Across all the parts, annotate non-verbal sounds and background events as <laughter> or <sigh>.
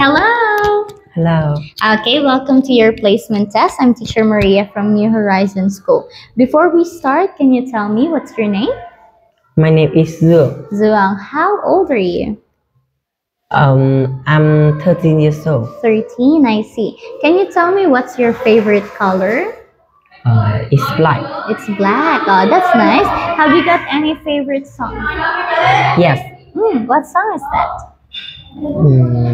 Hello. Hello. Okay, welcome to your placement test. I'm teacher Maria from New Horizon School. Before we start, can you tell me what's your name? My name is Zhu. Zuang, how old are you? Um, I'm 13 years old. 13, I see. Can you tell me what's your favorite color? Uh, it's black. It's black. Oh, that's nice. Have you got any favorite song? Yes. Hmm, what song is that? Mm,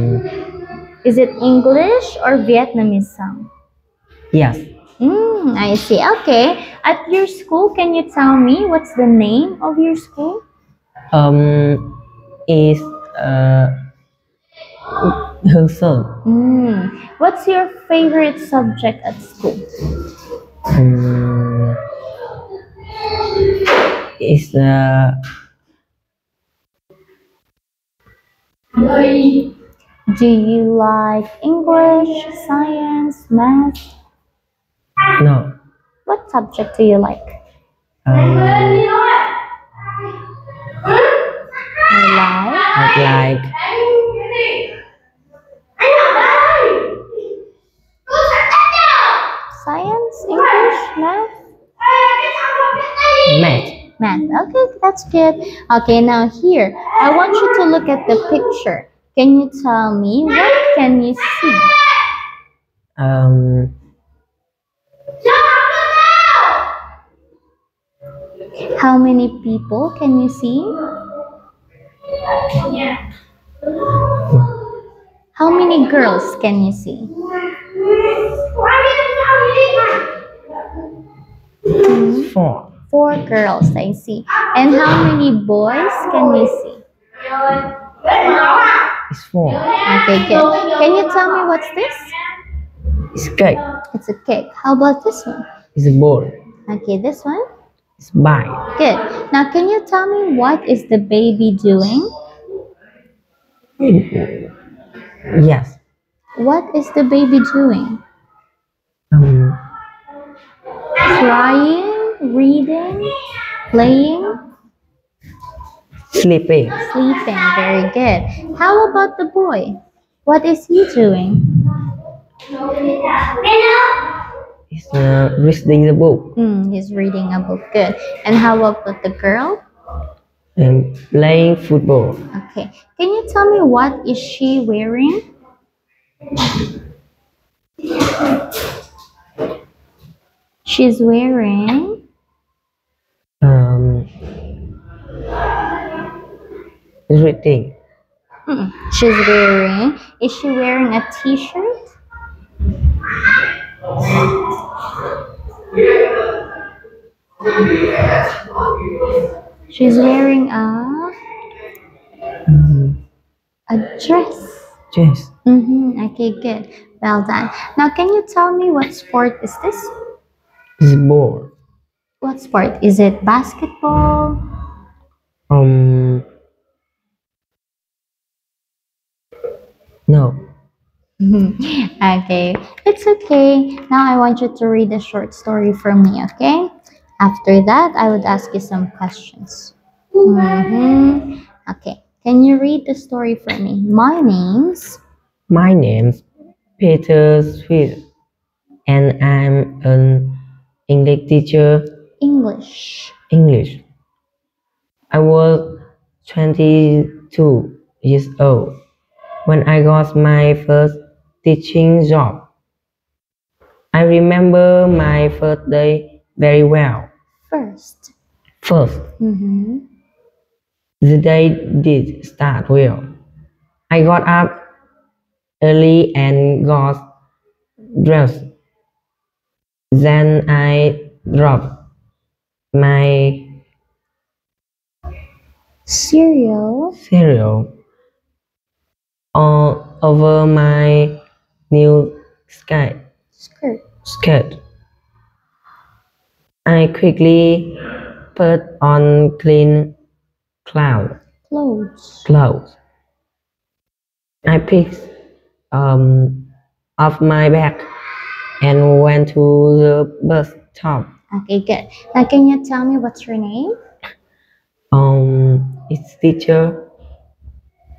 Is it English or Vietnamese song? yes. Hmm, I see. Okay. At your school, can you tell me what's the name of your school? Um, is uh, Hương Sơn. Hmm. What's your favorite subject at school? Um, is uh, Do you like English, science, math? no. What subject do you like? Um, I like I like science, English, math, math. math. Okay, that's good. Okay, now here, I want you to look at the picture. Can you tell me what can you see? Um, How many people can you see? How many girls can you see? four. Four girls, I see. And how many boys can you see? Okay, good. Can you tell me what's this? It's cake. It's a cake. How about this one? It's a ball. Okay, this one? It's mine. Good. Now, can you tell me what is the baby doing? Yes. What is the baby doing? Um, Crying, reading, playing, sleeping. sleeping. Very good. How about the boy? What is he doing? It's uh, reading the book Hmm, he's reading a book. Good. And how about the girl? and playing football. Okay. Can you tell me what is she wearing? She's wearing Um, reading. Mm, she's wearing. Is she wearing a t-shirt? She's wearing a Um, a dress. yes. Mm-hmm. Okay, good. Well done. Now, can you tell me what sport is this? It's ball. What sport is it? Basketball? Um, no. <laughs> Okay, it's okay. Now I want you to read a short story for me, okay? After that, I would ask you some questions. Mhm. Okay, can you read the story for me? My name's My name's Peter Swift, and I'm an English teacher. English. English. I was 22 years old when I got my first teaching job. I remember my first day very well. First. First, Mm-hmm. the day did start well. I got up early and got dressed. Then I dropped my Cereal. cereal all over my new sky Skirt. skirt. I quickly put on clean cloud Clothes. clothes. I picked um, off my bag and went to the bus stop. Okay, good. Now, can you tell me what's your name? Um, its teacher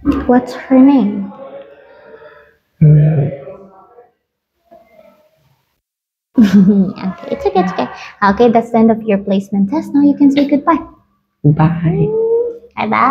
What's her name? Mm. <laughs> okay, it's okay, it's okay. Okay, that's the end of your placement test. Now you can say goodbye. Bye. Bye bye.